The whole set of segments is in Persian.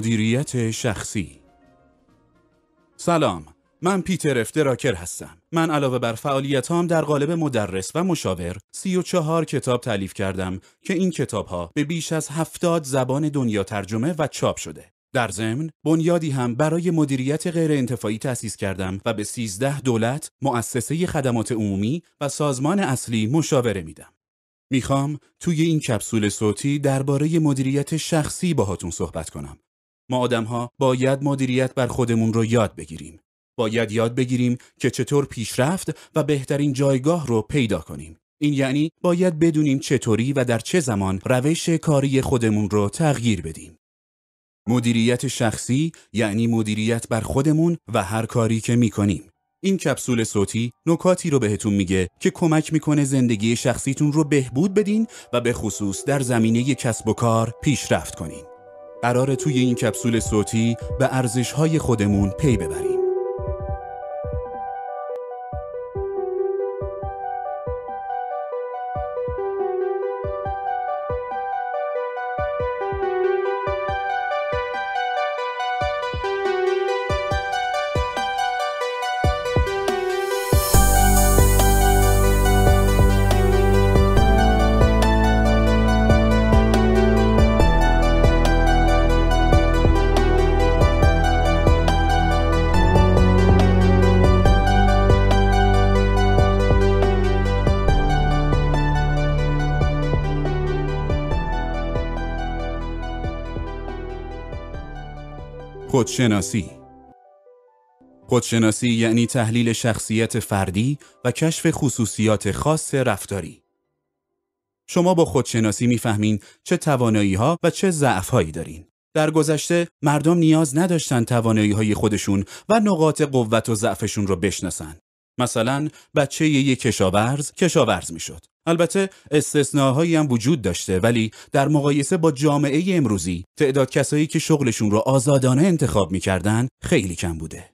مدیریت شخصی سلام من پیتر افتراکر هستم من علاوه بر فعالیتام در قالب مدرس و مشاور سی و چهار کتاب تعلیف کردم که این کتاب ها به بیش از هفتاد زبان دنیا ترجمه و چاپ شده در ضمن بنیادی هم برای مدیریت غیر انتفاعی تأسیس کردم و به 13 دولت، مؤسسه خدمات عمومی و سازمان اصلی مشاوره میدم. می‌خوام توی این کپسول صوتی درباره مدیریت شخصی باهاتون صحبت کنم. ما آدم ها باید مدیریت بر خودمون رو یاد بگیریم. باید یاد بگیریم که چطور پیشرفت و بهترین جایگاه رو پیدا کنیم. این یعنی باید بدونیم چطوری و در چه زمان روش کاری خودمون رو تغییر بدیم. مدیریت شخصی یعنی مدیریت بر خودمون و هر کاری که می‌کنیم. این کپسول صوتی نکاتی رو بهتون میگه که کمک می‌کنه زندگی شخصیتون رو بهبود بدین و به خصوص در زمینه کسب و کار پیشرفت کنین. قرار توی این کپسول صوتی به ارزش های خودمون پی ببریم. خودشناسی خودشناسی یعنی تحلیل شخصیت فردی و کشف خصوصیات خاص رفتاری. شما با خودشناسی می‌فهمین چه توانایی ها و چه ضعف هایی دارین. در گذشته مردم نیاز نداشتن توانایی های خودشون و نقاط قوت و ضعفشون رو بشناسن. مثلا بچه یک کشاورز کشاورز می‌شد. البته استثناهایی هم وجود داشته ولی در مقایسه با جامعه امروزی تعداد کسایی که شغلشون رو آزادانه انتخاب می‌کردن خیلی کم بوده.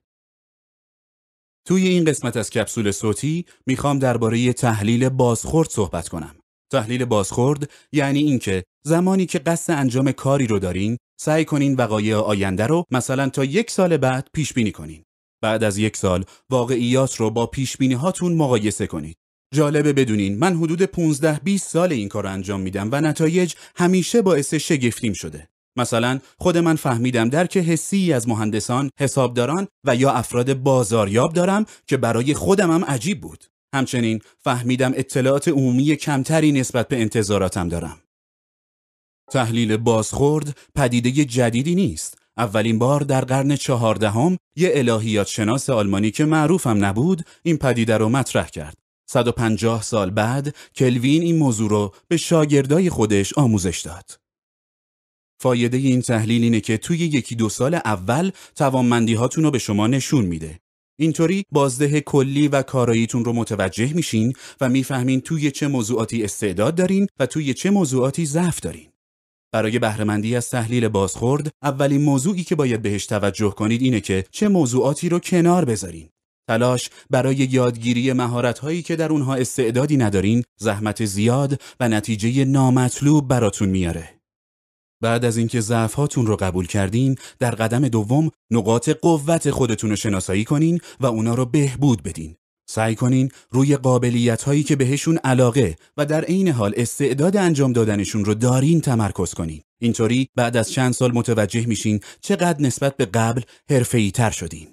توی این قسمت از کپسول صوتی می‌خوام درباره تحلیل بازخورد صحبت کنم. تحلیل بازخورد یعنی اینکه زمانی که قصد انجام کاری رو دارین سعی کنین وقایع آینده رو مثلا تا یک سال بعد پیش بینی کنین. بعد از یک سال واقعیات رو با پیش بینی هاتون مقایسه کنید. جالبه بدونین من حدود 15 20 سال این کار انجام میدم و نتایج همیشه باعث شگفتیم شده. مثلا خود من فهمیدم درک حسی از مهندسان، حسابداران و یا افراد بازاریاب دارم که برای خودم هم عجیب بود. همچنین فهمیدم اطلاعات عمومی کمتری نسبت به انتظاراتم دارم. تحلیل بازخورد پدیده جدیدی نیست. اولین بار در قرن چهاردهم یه الهیات شناس آلمانی که معروفم نبود این پدیده رو مطرح کرد. 150 سال بعد کلوین این موضوع رو به شاگردای خودش آموزش داد. فایده این تحلیل اینه که توی یکی دو سال اول توانمندی هاتون رو به شما نشون میده. اینطوری بازده کلی و کاراییتون رو متوجه میشین و می‌فهمین توی چه موضوعاتی استعداد دارین و توی چه موضوعاتی ضعف دارین. برای بهرهمندی از تحلیل بازخورد اولین موضوعی که باید بهش توجه کنید اینه که چه موضوعاتی رو کنار بذارین. تلاش برای یادگیری مهارت‌هایی که در اونها استعدادی ندارین زحمت زیاد و نتیجه نامطلوب براتون میاره. بعد از اینکه ضعف‌هاتون رو قبول کردین در قدم دوم نقاط قوت خودتون رو شناسایی کنین و اونا رو بهبود بدین. سعی کنین روی قابلیت هایی که بهشون علاقه و در عین حال استعداد انجام دادنشون رو دارین تمرکز کنین. اینطوری بعد از چند سال متوجه میشین چقدر نسبت به قبل حرفه‌ای تر شدین.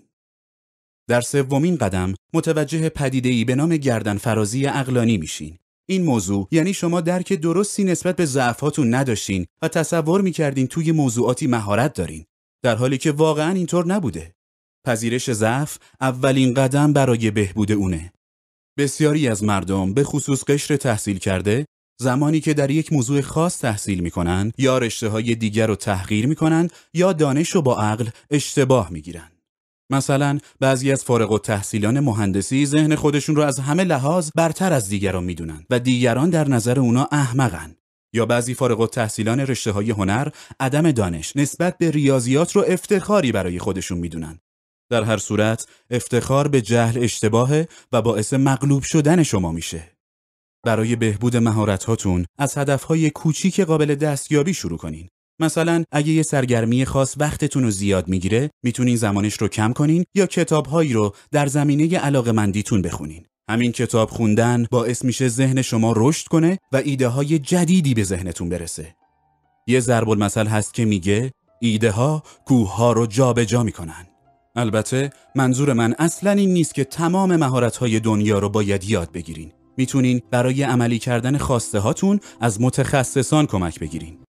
در سومین قدم متوجه پدیده‌ای به نام گردن فرازی اقلانی میشین. این موضوع یعنی شما درک درستی نسبت به ضعفاتون نداشتین و تصور می‌کردین توی موضوعاتی مهارت دارین در حالی که واقعا اینطور نبوده. پذیرش ضعف اولین قدم برای بهبود اونه. بسیاری از مردم به خصوص قشر تحصیل کرده زمانی که در یک موضوع خاص تحصیل می‌کنن یا رشته های دیگر رو تحقیر می‌کنن یا دانش رو با عقل اشتباه می‌گیرن. مثلا بعضی از فارغ و تحصیلان مهندسی ذهن خودشون رو از همه لحاظ برتر از دیگران می‌دونن و دیگران در نظر اونا احمقن. یا بعضی فارغ و تحصیلان رشته های هنر عدم دانش نسبت به ریاضیات رو افتخاری برای خودشون می‌دونن در هر صورت افتخار به جهل اشتباهه و باعث مغلوب شدن شما میشه. برای بهبود مهارت هاتون از هدف های کوچیک قابل دستیابی شروع کنین. مثلا اگه یه سرگرمی خاص وقتتون رو زیاد می‌گیره می‌تونین زمانش رو کم کنین یا کتابهایی رو در زمینه علاقه مندیتون بخونین. همین کتاب خوندن باعث میشه ذهن شما رشد کنه و ایده های جدیدی به ذهنتون برسه. یه ضرب المثل هست که میگه ایده ها کوه ها رو جابجا جا می‌کنن. البته منظور من اصلا این نیست که تمام مهارت های دنیا رو باید یاد بگیرین. می‌تونین برای عملی کردن خواسته هاتون از متخصصان کمک بگیرین.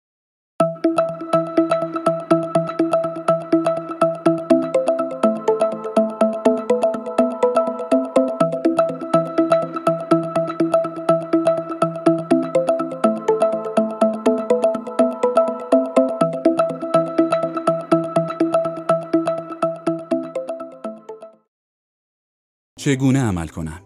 چگونه عمل کنم؟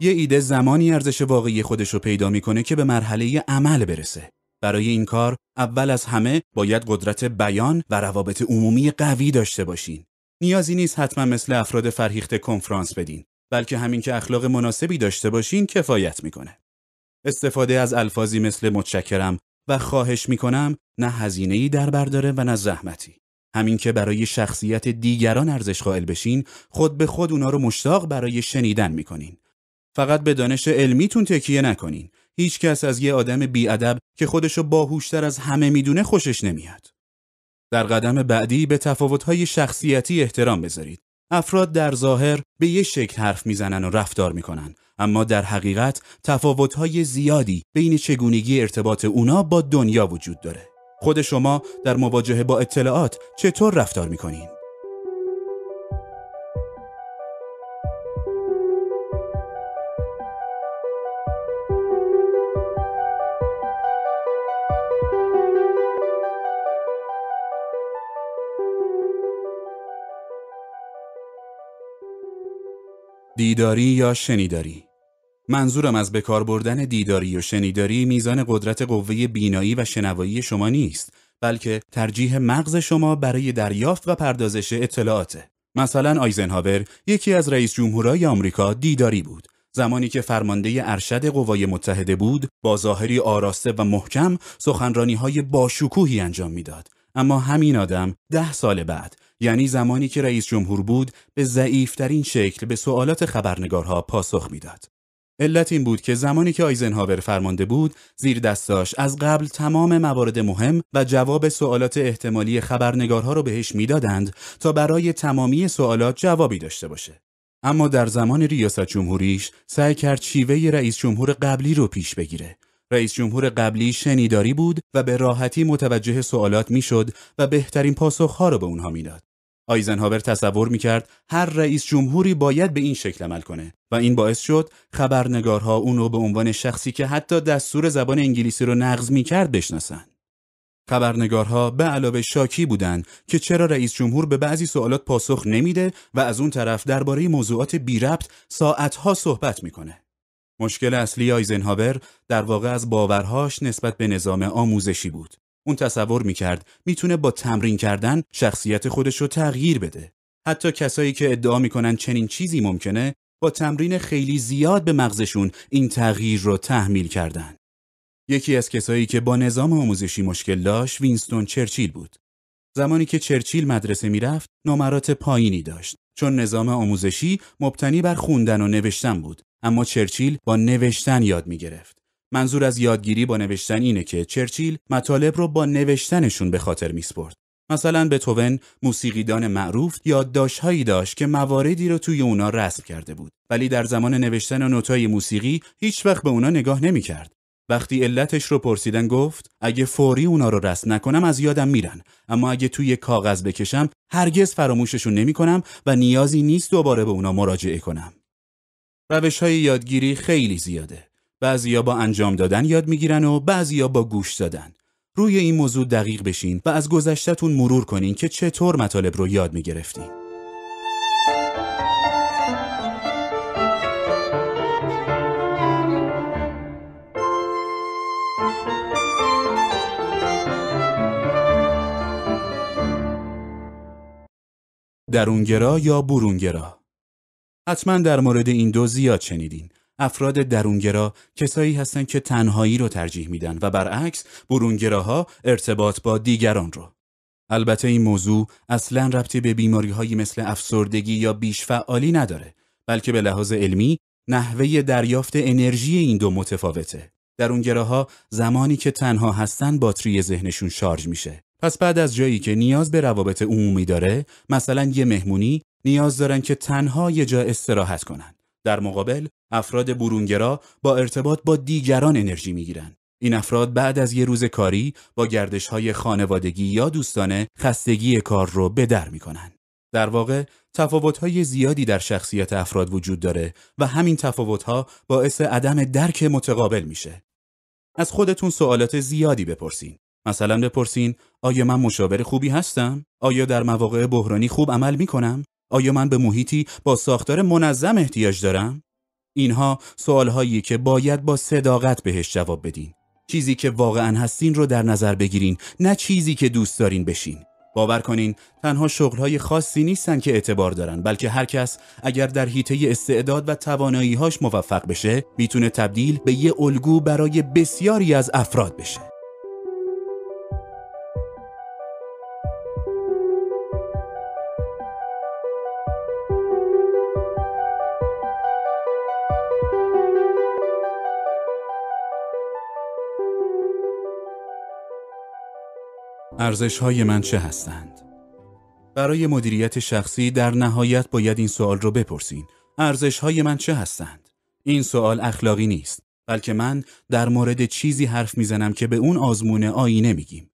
یه ایده زمانی ارزش واقعی خودش رو پیدا می‌کنه که به مرحله عمل برسه. برای این کار اول از همه باید قدرت بیان و روابط عمومی قوی داشته باشین. نیازی نیست حتما مثل افراد فرهیخته کنفرانس بدین، بلکه همین که اخلاق مناسبی داشته باشین کفایت می‌کنه. استفاده از الفاظی مثل متشکرم و خواهش می‌کنم نه هزینه‌ای در برداره و نه زحمتی. همین که برای شخصیت دیگران ارزش قائل بشین خود به خود اونا رو مشتاق برای شنیدن می‌کنین. فقط به دانش علمیتون تکیه نکنین. هیچ کس از یه آدم بیادب که خودشو باهوشتر از همه می‌دونه خوشش نمیاد. در قدم بعدی به تفاوت‌های شخصیتی احترام بذارید. افراد در ظاهر به یه شکل حرف می‌زنن و رفتار می‌کنن اما در حقیقت تفاوت‌های زیادی بین چگونگی ارتباط اونا با دنیا وجود داره. خود شما در مواجهه با اطلاعات چطور رفتار می‌کنین؟ دیداری یا شنیداری منظورم از بکار بردن دیداری و شنیداری میزان قدرت قوه بینایی و شنوایی شما نیست بلکه ترجیح مغز شما برای دریافت و پردازش اطلاعاته. مثلا آیزنهاور یکی از رئیس جمهورای آمریکا دیداری بود. زمانی که فرمانده ارشد قوای متحده بود با ظاهری آراسته و محکم سخنرانی های باشکوهی انجام می‌داد. اما همین آدم ده سال بعد یعنی زمانی که رئیس جمهور بود به ضعیفترین شکل به سوالات خبرنگارها پاسخ می‌داد. علت این بود که زمانی که آیزنهاور فرمانده بود زیر دستاش از قبل تمام موارد مهم و جواب سوالات احتمالی خبرنگارها رو بهش می‌دادند تا برای تمامی سوالات جوابی داشته باشه. اما در زمان ریاست جمهوریش سعی کرد شیوه رئیس جمهور قبلی رو پیش بگیره. رئیس جمهور قبلی شنیداری بود و به راحتی متوجه سوالات می‌شد و بهترین پاسخها رو به اونها می‌داد. آیزنهاور تصور می‌کرد هر رئیس جمهوری باید به این شکل عمل کنه و این باعث شد خبرنگارها اونو به عنوان شخصی که حتی دستور زبان انگلیسی رو نقض می‌کرد بشناسن. خبرنگارها به علاوه شاکی بودند که چرا رئیس جمهور به بعضی سوالات پاسخ نمیده و از اون طرف درباره موضوعات بی ربط ساعتها صحبت می‌کنه. مشکل اصلی آیزنهاور در واقع از باورهاش نسبت به نظام آموزشی بود. اون تصور می‌کرد می‌تونه با تمرین کردن شخصیت خودش رو تغییر بده. حتی کسایی که ادعا می‌کنن چنین چیزی ممکنه با تمرین خیلی زیاد به مغزشون این تغییر رو تحمیل کردن. یکی از کسایی که با نظام آموزشی مشکل داشت وینستون چرچیل بود. زمانی که چرچیل مدرسه می‌رفت نمرات پایینی داشت چون نظام آموزشی مبتنی بر خوندن و نوشتن بود اما چرچیل با نوشتن یاد می منظور از یادگیری با نوشتن اینه که چرچیل مطالب رو با نوشتنشون به خاطر میسپرد. مثلا بتوون موسیقیدان معروف یادداشتهایی داشت که مواردی رو توی اونا رسم کرده بود ولی در زمان نوشتن نوتای موسیقی هیچ وقت به اونا نگاه نمی‌کرد. وقتی علتش رو پرسیدن گفت اگه فوری اونا رو رسم نکنم از یادم میرن اما اگه توی کاغذ بکشم هرگز فراموششون نمی‌کنم و نیازی نیست دوباره به اونا مراجعه کنم. روش های یادگیری خیلی زیاده. بعضیا با انجام دادن یاد می‌گیرن و بعضیا با گوش دادن. روی این موضوع دقیق بشین و از گذشتهتون مرور کنین که چطور مطالب رو یاد می‌گرفتین. درونگرا یا برونگرا حتما در مورد این دو زیاد شنیدین افراد درونگرا کسایی هستند که تنهایی رو ترجیح میدن و برعکس برونگراها ارتباط با دیگران رو. البته این موضوع اصلا ربطی به بیماری هایی مثل افسردگی یا بیش فعالی نداره بلکه به لحاظ علمی نحوه دریافت انرژی این دو متفاوته. درونگراها زمانی که تنها هستن باتری ذهنشون شارژ میشه. پس بعد از جایی که نیاز به روابط عمومی داره مثلا یه مهمونی نیاز دارن که تنها یه جا استراحت کنن. در مقابل افراد برونگرا با ارتباط با دیگران انرژی می‌گیرن. این افراد بعد از یه روز کاری با گردش های خانوادگی یا دوستانه خستگی کار رو به در می‌کنن. در واقع های زیادی در شخصیت افراد وجود داره و همین ها باعث عدم درک متقابل میشه. از خودتون سوالات زیادی بپرسین. مثلا بپرسین آیا من مشاور خوبی هستم؟ آیا در مواقع بحرانی خوب عمل می کنم؟ آیا من به محیطی با ساختار منظم احتیاج دارم؟ اینها سوالهایی که باید با صداقت بهش جواب بدین. چیزی که واقعا هستین رو در نظر بگیرین نه چیزی که دوست دارین بشین. باور کنین تنها شغلهای خاصی نیستن که اعتبار دارن بلکه هر کس اگر در حیطه استعداد و تواناییهاش موفق بشه می‌تونه تبدیل به یه الگو برای بسیاری از افراد بشه. ارزش های من چه هستند؟ برای مدیریت شخصی در نهایت باید این سوال رو بپرسین. ارزش های من چه هستند؟ این سوال اخلاقی نیست، بلکه من در مورد چیزی حرف می‌زنم که به اون آزمون آینه میگیم.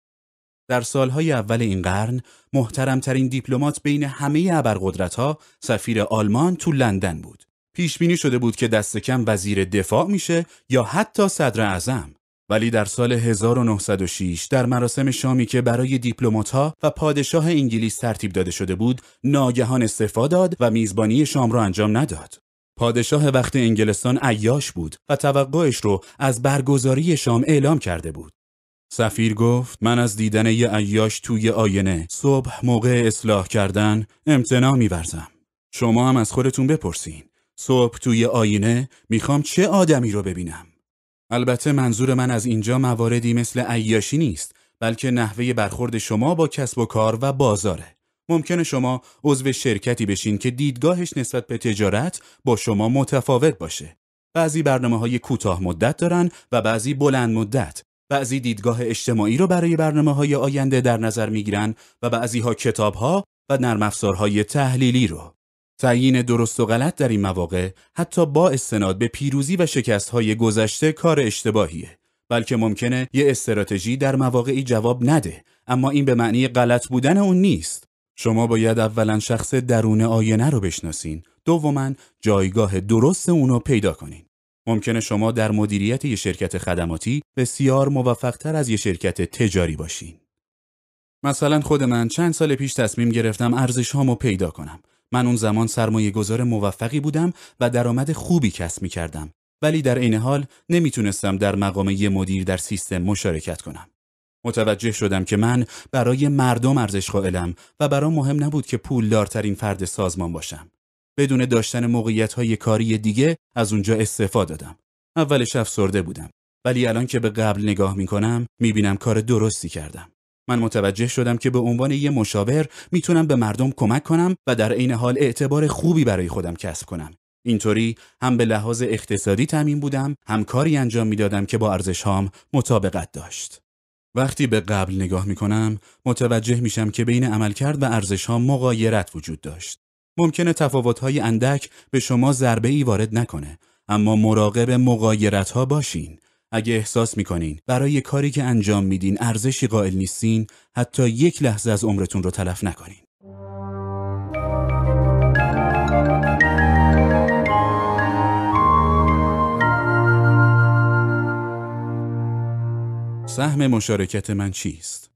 در سالهای اول این قرن محترمترین دیپلمات بین همه ابرقدرت‌ها سفیر آلمان تو لندن بود. پیش بینی شده بود که دست کم وزیر دفاع میشه یا حتی صدر اعظم. ولی در سال 1906 در مراسم شامی که برای دیپلمات‌ها و پادشاه انگلیس ترتیب داده شده بود، ناگهان استعفا داد و میزبانی شام را انجام نداد. پادشاه وقت انگلستان عیاش بود و توقعش رو از برگزاری شام اعلام کرده بود. سفیر گفت من از دیدن یه عیاش توی آینه صبح موقع اصلاح کردن امتناع میورزم. شما هم از خودتون بپرسین. صبح توی آینه می‌خوام چه آدمی رو ببینم. البته منظور من از اینجا مواردی مثل عیاشی نیست بلکه نحوه برخورد شما با کسب و کار و بازاره. ممکنه شما عضو شرکتی بشین که دیدگاهش نسبت به تجارت با شما متفاوت باشه. بعضی برنامه های کوتاه مدت دارن و بعضی بلند مدت. بعضی دیدگاه اجتماعی رو برای برنامه های آینده در نظر می‌گیرن و بعضی ها کتاب ها و نرم افزارهای تحلیلی رو. تعیین درست و غلط در این مواقع حتی با استناد به پیروزی و های گذشته کار اشتباهیه. بلکه ممکنه یه استراتژی در مواقعی جواب نده اما این به معنی غلط بودن اون نیست. شما باید اولا شخص درون آینه رو بشناسین. دوما جایگاه درست اونو پیدا کنین. ممکنه شما در مدیریت یه شرکت خدماتی بسیار موفقتر از یه شرکت تجاری باشین. مثلا خود من چند سال پیش تصمیم گرفتم ارزش هامو پیدا کنم. من اون زمان سرمایه گذار موفقی بودم و درآمد خوبی کسب می کردم ولی در این حال نمی‌تونستم در مقام یه مدیر در سیستم مشارکت کنم. متوجه شدم که من برای مردم ارزش قائلم و برام مهم نبود که پولدارترین فرد سازمان باشم. بدون داشتن موقعیت های کاری دیگه از اونجا استفاده دادم. اولش افسرده بودم ولی الان که به قبل نگاه می کنم می بینم کار درستی کردم. من متوجه شدم که به عنوان یه مشاور می‌تونم به مردم کمک کنم و در عین حال اعتبار خوبی برای خودم کسب کنم. اینطوری هم به لحاظ اقتصادی تمیم بودم هم کاری انجام می‌دادم که با ارزش هام مطابقت داشت. وقتی به قبل نگاه می‌کنم متوجه میشم که بین عملکرد و ارزش ها مغایرت وجود داشت. ممکنه تفاوت های اندک به شما ضربه ای وارد نکنه اما مراقب مغایرت ها باشین اگه احساس می‌کنین برای کاری که انجام میدین ارزشی قائل نیستین حتی یک لحظه از عمرتون رو تلف نکنین. سهم مشارکت من چیست؟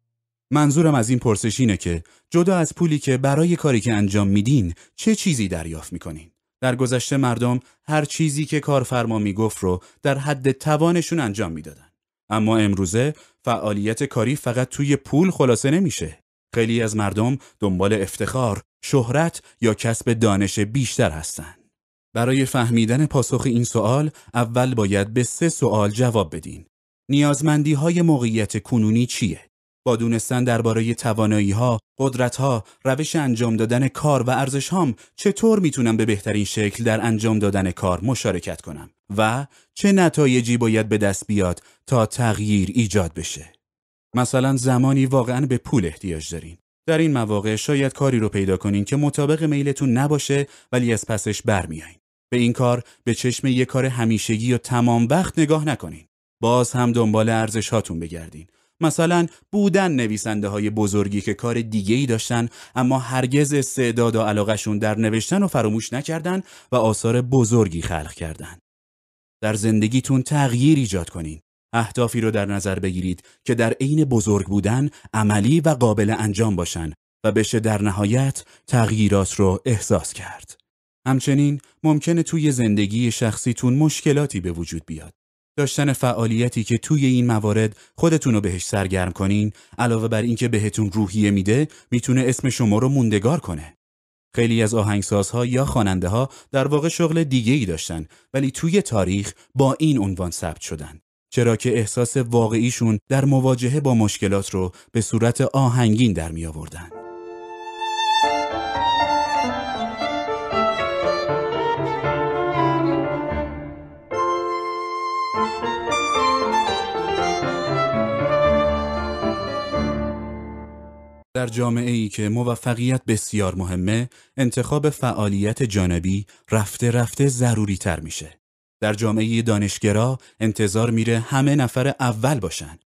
منظورم از این پرسش اینه که جدا از پولی که برای کاری که انجام میدین چه چیزی دریافت می‌کنین؟ در گذشته مردم هر چیزی که کارفرما می‌گفت رو در حد توانشون انجام می‌دادن. اما امروزه فعالیت کاری فقط توی پول خلاصه نمیشه. خیلی از مردم دنبال افتخار، شهرت یا کسب دانش بیشتر هستند. برای فهمیدن پاسخ این سوال اول باید به سه سوال جواب بدین. نیازمندی های موقعیت کنونی چیه؟ با دونستن درباره توانایی ها، قدرت ها، روش انجام دادن کار و ارزش هام چطور می‌تونم به بهترین شکل در انجام دادن کار مشارکت کنم و چه نتایجی باید به دست بیاد تا تغییر ایجاد بشه. مثلا زمانی واقعا به پول احتیاج دارین. در این مواقع شاید کاری رو پیدا کنین که مطابق میلتون نباشه ولی از پسش برمیایین. به این کار به چشم یک کار همیشگی و تمام وقت نگاه نکنین. باز هم دنبال ارزش هاتون بگردین. مثلا بودن نویسنده های بزرگی که کار دیگه ای داشتن اما هرگز استعداد و علاقشون در نوشتن و فراموش نکردن و آثار بزرگی خلق کردن. در زندگیتون تغییر ایجاد کنین. اهدافی رو در نظر بگیرید که در عین بزرگ بودن عملی و قابل انجام باشن و بشه در نهایت تغییرات رو احساس کرد. همچنین ممکنه توی زندگی شخصیتون مشکلاتی به وجود بیاد. داشتن فعالیتی که توی این موارد خودتون رو بهش سرگرم کنین علاوه بر اینکه بهتون روحیه میده می‌تونه اسم شما رو موندگار کنه. خیلی از آهنگسازها یا خواننده ها در واقع شغل دیگه ای داشتن ولی توی تاریخ با این عنوان ثبت شدن. چرا که احساس واقعیشون در مواجهه با مشکلات رو به صورت آهنگین در می آوردن. در جامعه ای که موفقیت بسیار مهمه، انتخاب فعالیت جانبی رفته رفته ضروری تر میشه. در جامعه دانشگرا انتظار میره همه نفر اول باشن.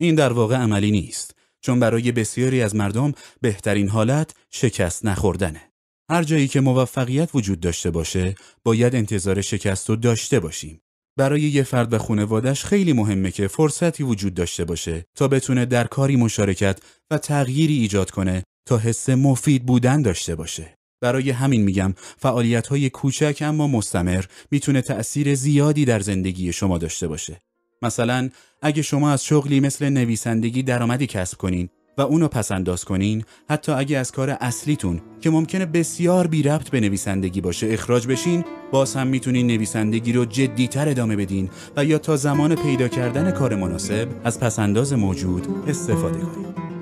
این در واقع عملی نیست چون برای بسیاری از مردم بهترین حالت شکست نخوردنه. هر جایی که موفقیت وجود داشته باشه باید انتظار شکست رو داشته باشیم. برای یه فرد و خانوادش خیلی مهمه که فرصتی وجود داشته باشه تا بتونه در کاری مشارکت و تغییری ایجاد کنه تا حس مفید بودن داشته باشه. برای همین میگم فعالیت های کوچک اما مستمر می‌تونه تأثیر زیادی در زندگی شما داشته باشه. مثلا اگه شما از شغلی مثل نویسندگی درآمدی کسب کنین و اونو پس انداز کنین حتی اگه از کار اصلیتون که ممکنه بسیار بی ربط به نویسندگی باشه اخراج بشین باز هم می‌تونین نویسندگی رو جدیتر ادامه بدین و یا تا زمان پیدا کردن کار مناسب از پسنداز موجود استفاده کنین.